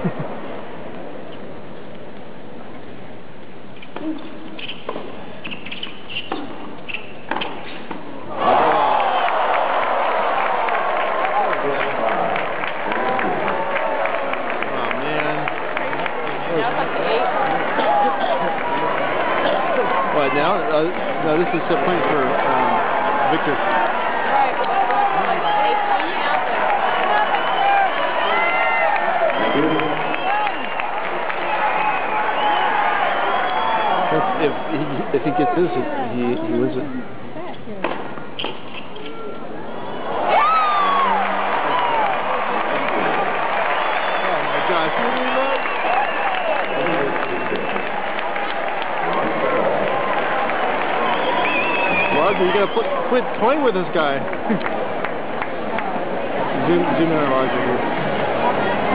But now, uh, no, this is a point for um, Victor. If, he if he gets this, he he wins it. Oh my gosh! Roger, you gotta put, quit toying with this guy. zoom, zoom in on Roger here.